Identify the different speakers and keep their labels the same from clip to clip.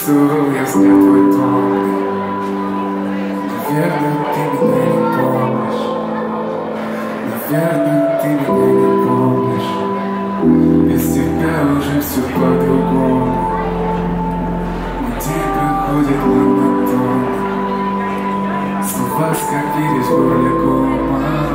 Speaker 1: чувствовал я зря твой тон. Наверное, ты меня не помнишь. Наверное, ты меня не помнишь. Без тебя уже все по-другому. Вас, как пересколи кума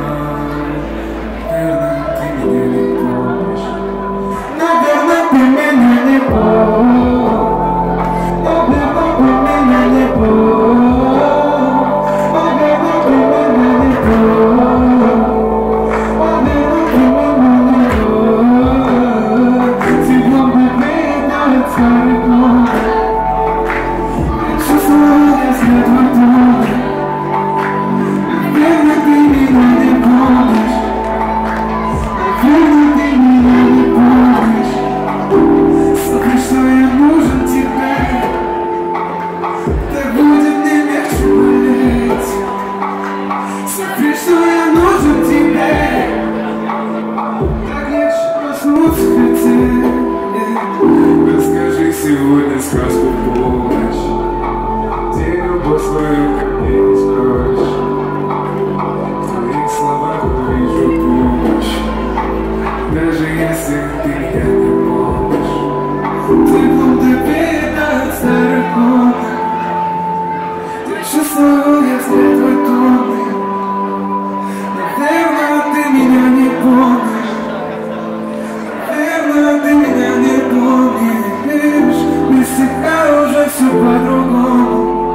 Speaker 1: все по-другому.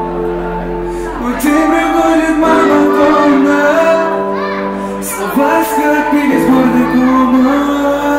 Speaker 1: Уйти приходит монотонно Слова скопились бурный кумом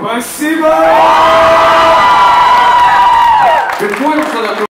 Speaker 1: Спасибо! Ты
Speaker 2: понял, что
Speaker 1: такое?